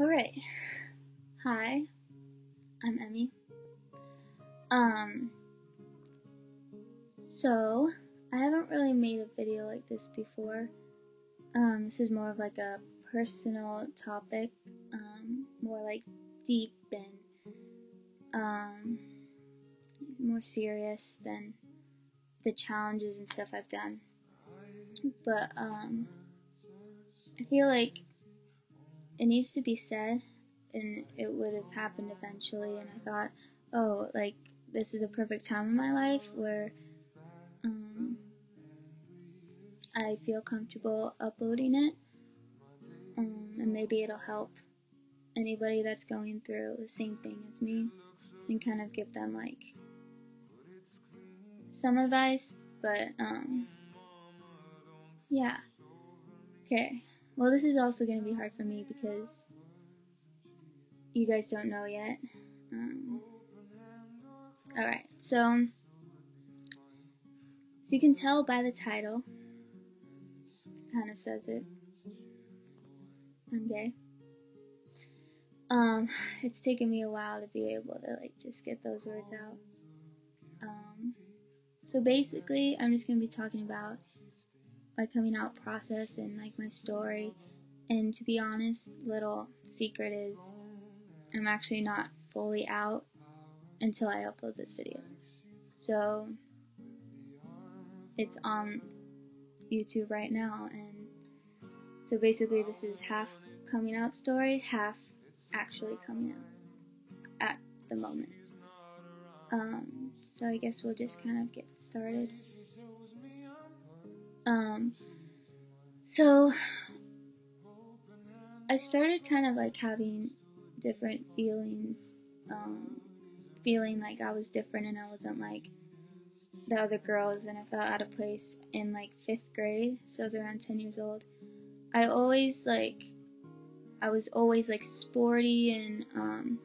Alright. Hi. I'm Emmi. Um so I haven't really made a video like this before. Um this is more of like a personal topic, um more like deep and um more serious than the challenges and stuff I've done. But um I feel like it needs to be said and it would have happened eventually and I thought, oh, like this is a perfect time in my life where um, I feel comfortable uploading it um, and maybe it'll help anybody that's going through the same thing as me and kind of give them like some advice, but um, yeah. Okay. Well, this is also going to be hard for me because you guys don't know yet. Um, Alright, so, so you can tell by the title, kind of says it. I'm gay. Um, it's taken me a while to be able to like just get those words out. Um, so basically, I'm just gonna be talking about my coming out process and like my story. And to be honest, little secret is I'm actually not fully out until I upload this video. So it's on YouTube right now and so basically this is half coming out story, half actually coming out at the moment. Um, so I guess we'll just kind of get started. Um, so I started kind of like having different feelings, um, feeling like I was different and I wasn't like the other girls, and I felt out of place in like fifth grade, so I was around 10 years old. I always like, I was always like sporty and um,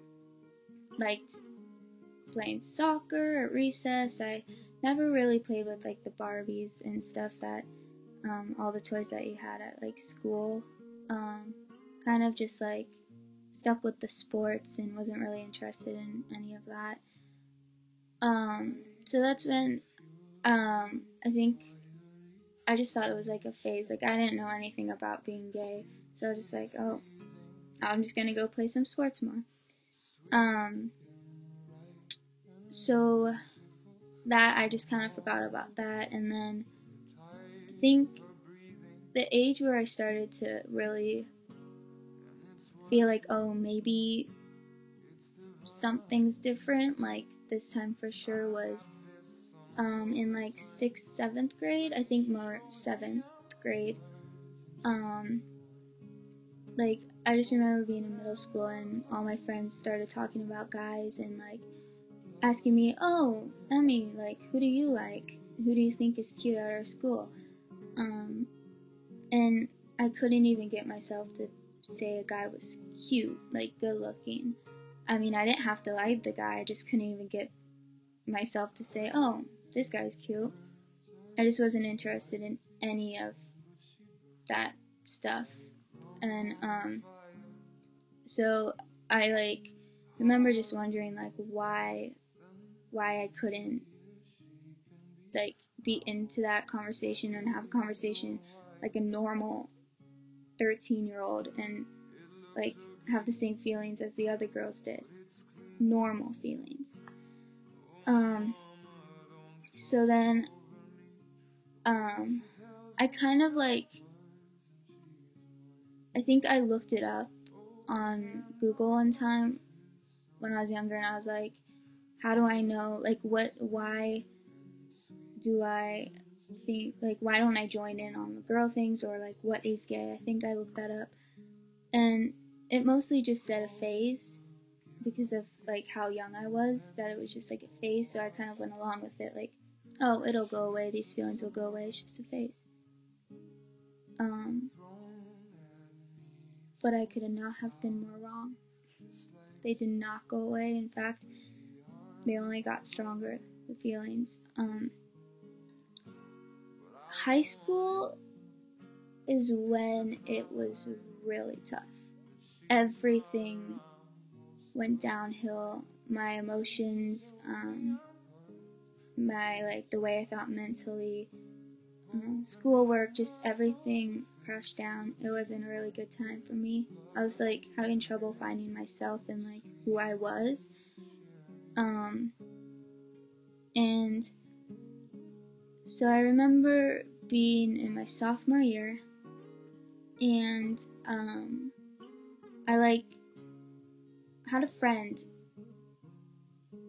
liked playing soccer at recess. I never really played with like the Barbies and stuff that um, all the toys that you had at like school. Um, kind of just like stuck with the sports and wasn't really interested in any of that. Um, so that's when um, I think I just thought it was like a phase. Like I didn't know anything about being gay, so I was just like, oh, I'm just gonna go play some sports more. Um, so that I just kind of forgot about that, and then think the age where I started to really feel like, oh, maybe something's different, like this time for sure was um, in like sixth, seventh grade. I think more seventh grade. Um, like I just remember being in middle school and all my friends started talking about guys and like asking me, "Oh, Emmi, like who do you like? Who do you think is cute at our school?" Um, and I couldn't even get myself to say a guy was cute, like good looking. I mean, I didn't have to like the guy, I just couldn't even get myself to say, oh, this guy's cute. I just wasn't interested in any of that stuff. And, um, so I like remember just wondering like why why I couldn't like be into that conversation and have a conversation like a normal 13 year old and like have the same feelings as the other girls did. Normal feelings. Um, so then, um, I kind of like, I think I looked it up on Google one time when I was younger and I was like, how do I know, like, what, why do I think like why don't I join in on the girl things or like what is gay? I think I looked that up. And it mostly just said a phase because of like how young I was, that it was just like a phase, so I kind of went along with it like, oh, it'll go away, these feelings will go away, it's just a phase. Um but I could not have been more wrong. They did not go away. In fact, they only got stronger, the feelings. Um, high school is when it was really tough. everything went downhill. My emotions, um, my like the way I thought mentally, um, schoolwork, just everything crashed down. It wasn't a really good time for me. I was like having trouble finding myself and like who I was. Um, and so I remember being in my sophomore year and um, I like had a friend,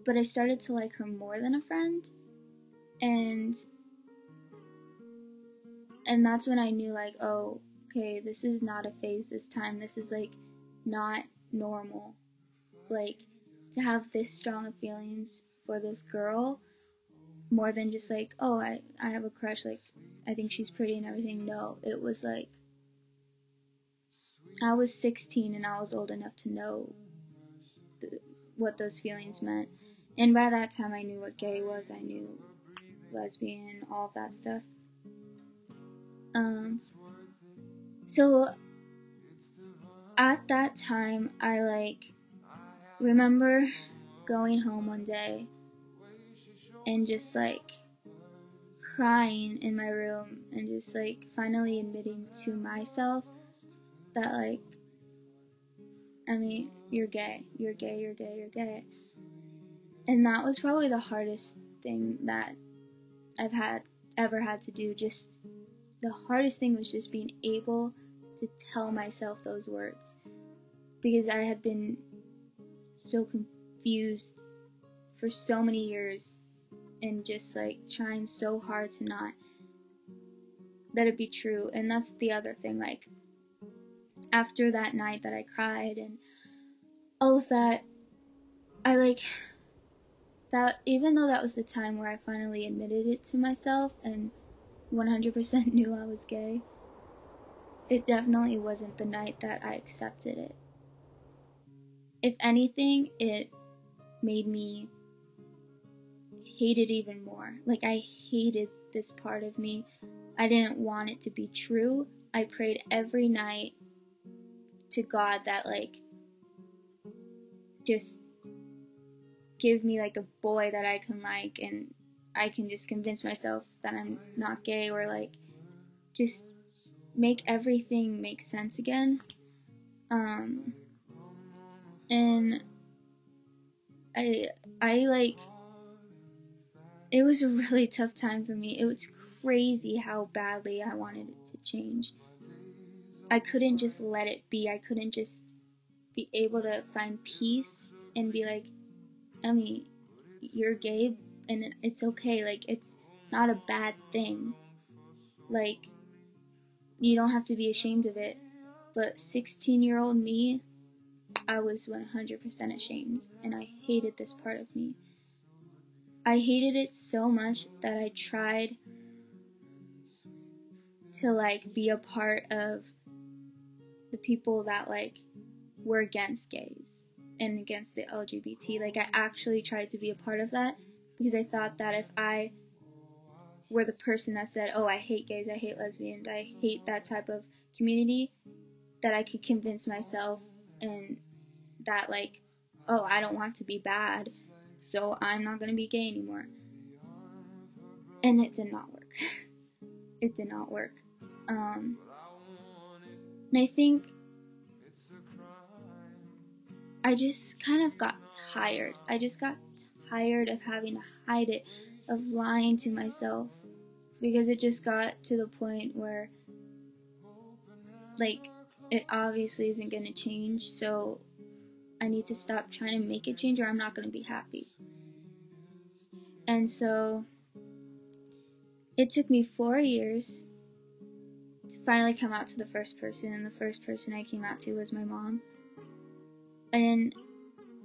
but I started to like her more than a friend, and and that's when I knew like, oh, okay, this is not a phase this time. This is like not normal. Like to have this strong of feelings for this girl more than just like, oh, I I have a crush like I think she's pretty and everything. No, it was like I was 16 and I was old enough to know what those feelings meant. And by that time, I knew what gay was. I knew lesbian, all of that stuff. Um, so at that time, I like remember going home one day and just like crying in my room and just like finally admitting to myself that like I mean, you're gay, you're gay, you're gay, you're gay. And that was probably the hardest thing that I've had ever had to do. Just the hardest thing was just being able to tell myself those words because I had been so confused for so many years and just like trying so hard to not let it be true. And that's the other thing, like after that night that I cried and all of that, I like that even though that was the time where I finally admitted it to myself and 100% knew I was gay, it definitely wasn't the night that I accepted it. If anything, it made me hate it even more. Like, I hated this part of me. I didn't want it to be true. I prayed every night to God that like just give me like a boy that I can like and I can just convince myself that I'm not gay or like just make everything make sense again. Um and I I like it was a really tough time for me. It was crazy how badly I wanted it to change. I couldn't just let it be. I couldn't just be able to find peace and be like, Emmi, you're gay and it's okay. Like, it's not a bad thing. Like, you don't have to be ashamed of it. But 16 year old me, I was 100% ashamed and I hated this part of me. I hated it so much that I tried to like be a part of the people that like were against gays and against the LGBT. Like I actually tried to be a part of that because I thought that if I were the person that said, "Oh, I hate gays, I hate lesbians, I hate that type of community," that I could convince myself and that like, "Oh, I don't want to be bad, so I'm not going to be gay anymore." And it did not work. it did not work. Um, and I think I just kind of got tired. I just got tired of having to hide it, of lying to myself. Because it just got to the point where, like, it obviously isn't going to change, so I need to stop trying to make it change or I'm not going to be happy. And so, it took me four years to finally come out to the first person, and the first person I came out to was my mom. And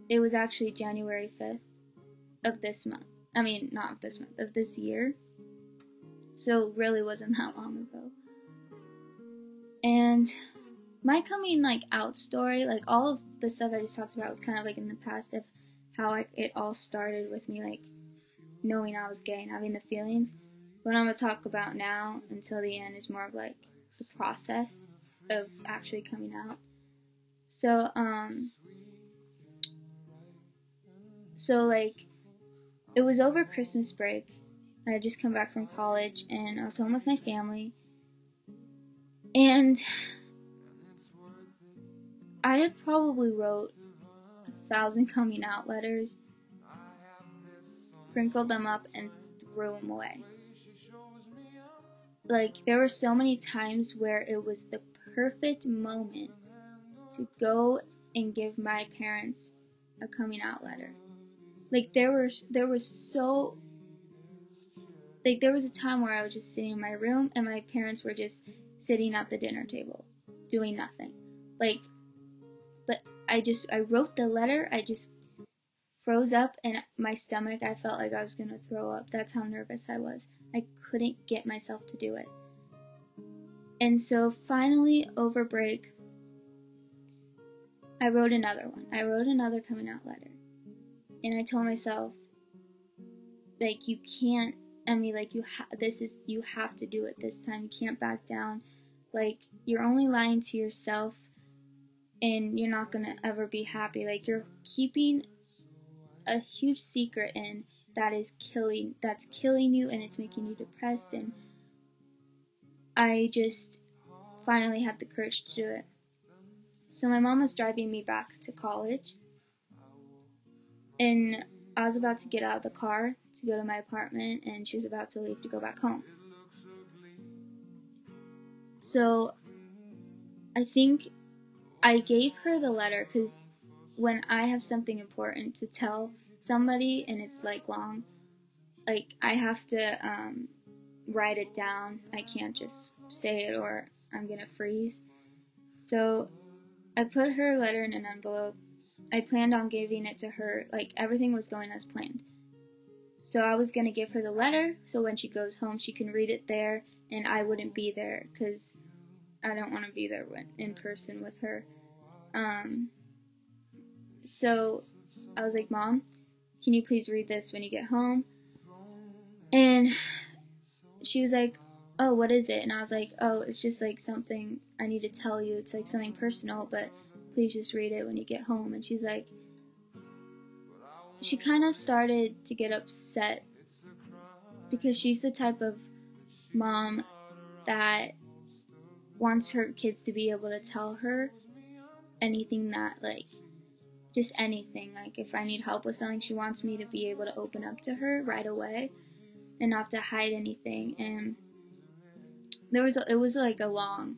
it was actually January 5th of this month. I mean, not of this month, of this year. So it really wasn't that long ago. And my coming like out story, like all of the stuff I just talked about was kind of like in the past of how like it all started with me like knowing I was gay and having the feelings. What I'm gonna talk about now until the end is more of like the process of actually coming out. So, um, so like, it was over Christmas break. I had just come back from college and I was home with my family. And I had probably wrote a thousand coming out letters, crinkled them up, and threw them away. Like, there were so many times where it was the perfect moment to go and give my parents a coming out letter. Like there was there was so like there was a time where I was just sitting in my room and my parents were just sitting at the dinner table doing nothing. Like but I just I wrote the letter, I just froze up and my stomach I felt like I was going to throw up. That's how nervous I was. I couldn't get myself to do it. And so finally over break I wrote another one. I wrote another coming out letter. And I told myself like you can't I mean like you ha- this is you have to do it this time. You can't back down. Like you're only lying to yourself and you're not going to ever be happy. Like you're keeping a huge secret in that is killing that's killing you and it's making you depressed and I just finally had the courage to do it. So my mom was driving me back to college, and I was about to get out of the car to go to my apartment, and she was about to leave to go back home. So I think I gave her the letter because when I have something important to tell somebody and it's like long, like I have to um, write it down. I can't just say it or I'm gonna freeze. So I put her letter in an envelope. I planned on giving it to her, like everything was going as planned. So I was to give her the letter so when she goes home she can read it there and I wouldn't be there cuz I don't want to be there when, in person with her. Um so I was like, "Mom, can you please read this when you get home?" And she was like, oh, what is it? And I was like, oh, it's just like something I need to tell you. It's like something personal, but please just read it when you get home. And she's like, she kind of started to get upset because she's the type of mom that wants her kids to be able to tell her anything that like just anything. Like if i need help with something she wants me to be able to open up to her right away and not to hide anything. And there was a, it was like a long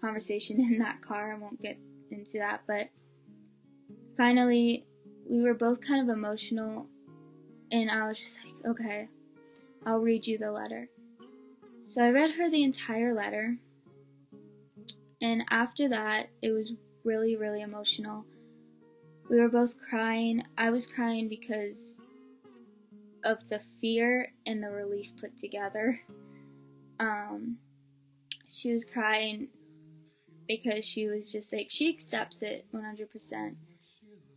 conversation in that car. I won't get into that, but finally we were both kind of emotional. And I was just like, okay, I'll read you the letter. So I read her the entire letter. And after that it was really really emotional. We were both crying. I was crying because of the fear and the relief put together. Um, she was crying because she was just like she accepts it 100%.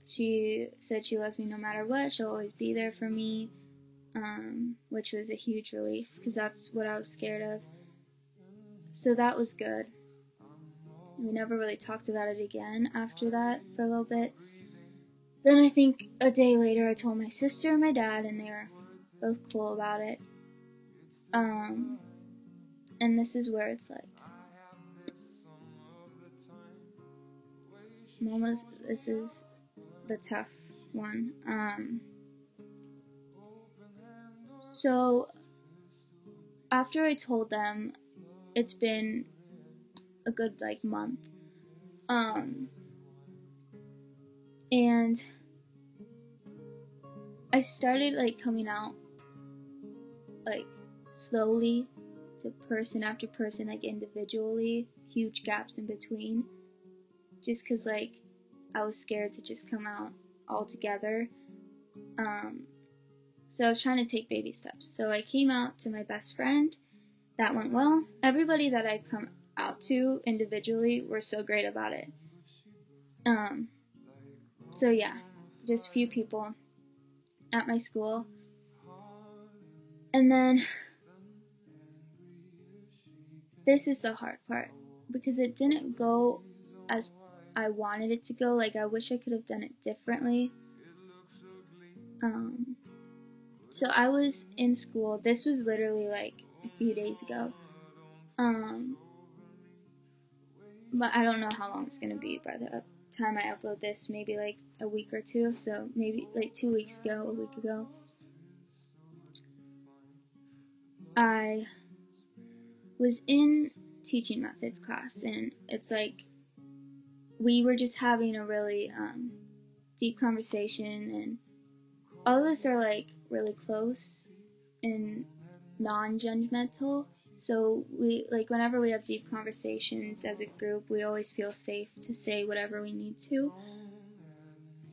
She said she loves me no matter what. She'll always be there for me, um, which was a huge relief because that's what I was scared of. So that was good. We never really talked about it again after that for a little bit. Then I think a day later I told my sister and my dad, and they were both cool about it. Um, and this is where it's like Momo's this is the tough one. Um so after I told them it's been a good like month. Um and I started like coming out like slowly to person after person, like individually, huge gaps in between. Just cause like I was scared to just come out all together. Um, so I was trying to take baby steps. So I came out to my best friend. That went well. Everybody that I've come out to individually were so great about it. Um, so yeah, just few people at my school. And then this is the hard part because it didn't go as I wanted it to go. Like I wish I could have done it differently. Um, so I was in school. This was literally like a few days ago. Um, but I don't know how long it's gonna be by the time I upload this. Maybe like a week or two. So maybe like two weeks ago, a week ago. I was in teaching methods class, and it's like we were just having a really um, deep conversation, and all of us are like really close and non-judgmental. So we like whenever we have deep conversations as a group, we always feel safe to say whatever we need to.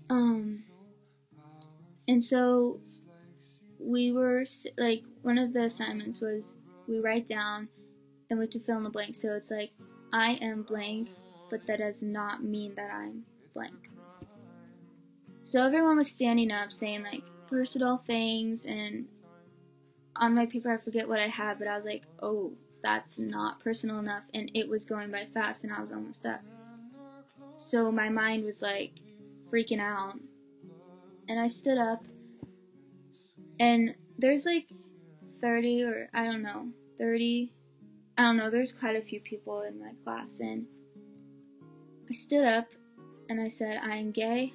Um, and so we were like one of the assignments was we write down and we have to fill in the blank. So it's like I am blank, but that does not mean that I'm blank. So everyone was standing up saying like versatile things and on my paper I forget what I had, but I was like, oh, that's not personal enough and it was going by fast and I was almost up. So my mind was like freaking out. And I stood up and there's like 30 or I don't know, 30 I don't know, there's quite a few people in my class and I stood up and I said, I am gay.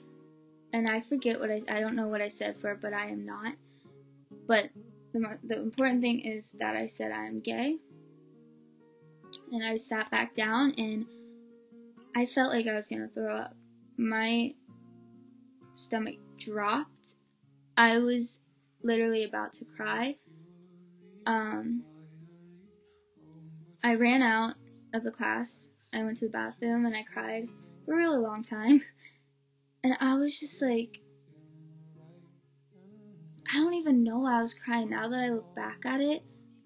And I forget what I, I don't know what I said for but I am not. But the, the important thing is that I said I am gay. And I sat back down and I felt like I was going to throw up. My stomach dropped. I was literally about to cry. Um, I ran out of the class. I went to the bathroom and I cried for a really long time. And I was just like, I don't even know why I was crying. Now that I look back at it,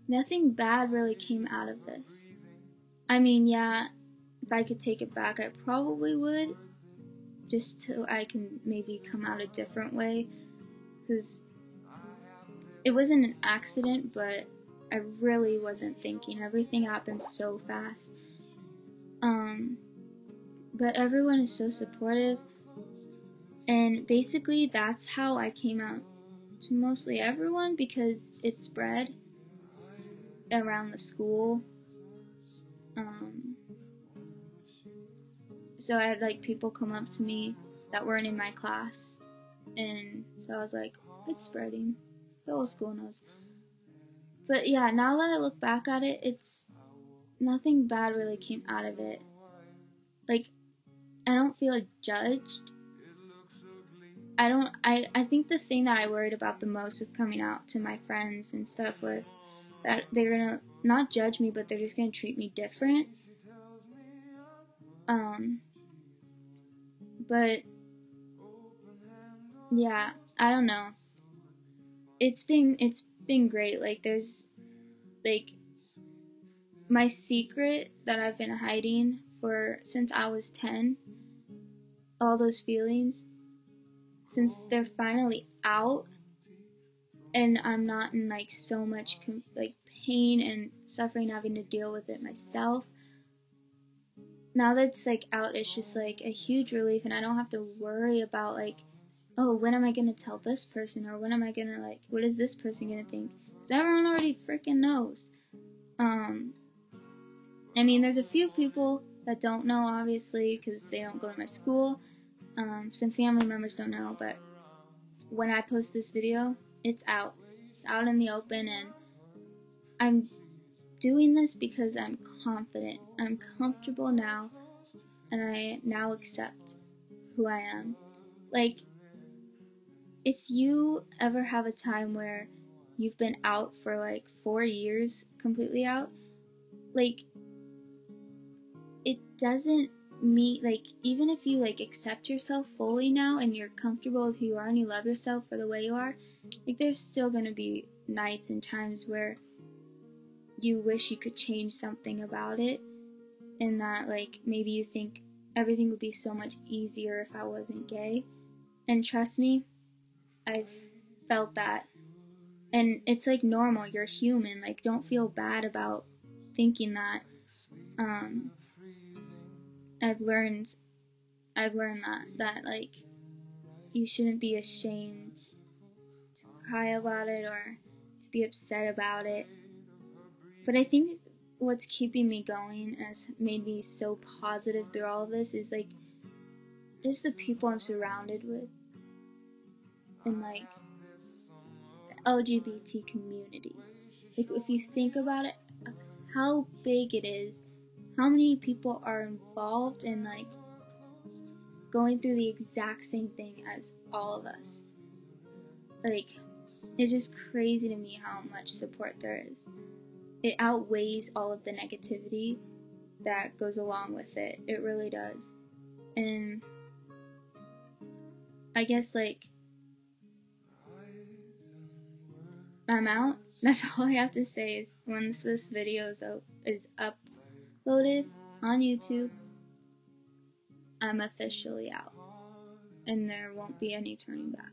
nothing bad really came out of this. I mean, yeah, if I could take it back, I probably would. Just so I can maybe come out a different way. Because it wasn't an accident, but I really wasn't thinking. Everything happened so fast. Um, but everyone is so supportive. And basically, that's how I came out to mostly everyone because it spread around the school. Um, so I had like people come up to me that weren't in my class, and so I was like, it's spreading. The whole school knows. But yeah, now that I look back at it, it's nothing bad really came out of it. Like, I don't feel judged. I don't, I, I think the thing that I worried about the most with coming out to my friends and stuff was that they're gonna not judge me, but they're just gonna treat me different. Um, but yeah, I don't know. It's been, it's been great. Like there's like my secret that I've been hiding for since I was 10, all those feelings, since they're finally out and I'm not in like so much like pain and suffering having to deal with it myself. Now that it's like out, it's just like a huge relief and I don't have to worry about like oh, when am I gonna tell this person, or when am I gonna like, what is this person gonna think? Because everyone already freaking knows. Um, I mean, there's a few people that don't know, obviously, because they don't go to my school. Um, some family members don't know, but when I post this video, it's out. It's out in the open, and I'm doing this because I'm confident. I'm comfortable now, and I now accept who I am. Like, if you ever have a time where you've been out for like four years completely out, like it doesn't mean like even if you like accept yourself fully now and you're comfortable with who you are and you love yourself for the way you are, like there's still gonna be nights and times where you wish you could change something about it and that like maybe you think everything would be so much easier if I wasn't gay. And trust me, I've felt that. And it's like normal, you're human, like don't feel bad about thinking that. Um, I've learned I've learned that that like you shouldn't be ashamed to cry about it or to be upset about it. But I think what's keeping me going has made me so positive through all of this is like just the people I'm surrounded with and like the LGBT community. Like if you think about it, how big it is, how many people are involved in like going through the exact same thing as all of us. Like it's just crazy to me how much support there is. It outweighs all of the negativity that goes along with it. It really does. And I guess like I'm out. That's all I have to say is once this video is, is uploaded on YouTube, I'm officially out. And there won't be any turning back.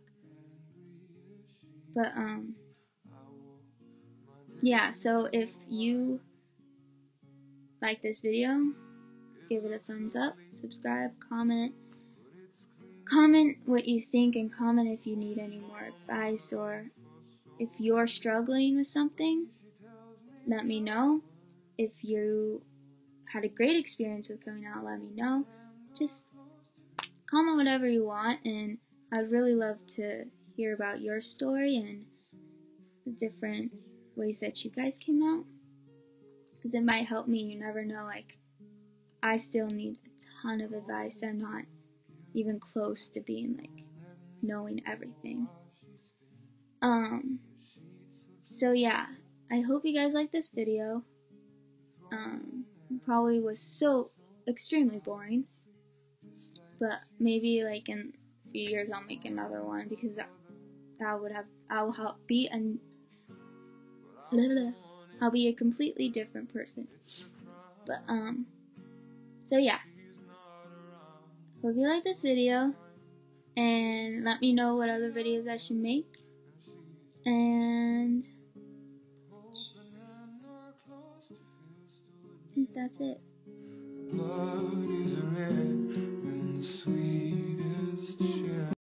But, um, yeah, so if you like this video, give it a thumbs up, subscribe, comment, comment what you think, and comment if you need any more advice or if you're struggling with something, let me know. If you had a great experience with coming out, let me know. Just comment whatever you want, and I'd really love to hear about your story and the different ways that you guys came out. Because it might help me. You never know. Like, I still need a ton of advice. I'm not even close to being like knowing everything. Um, so yeah, I hope you guys like this video. Um, probably was so extremely boring, but maybe like in a few years I'll make another one because that that would have I'll help be an I'll be a completely different person. But um, so yeah. Hope you like this video, and let me know what other videos I should make. And that's it.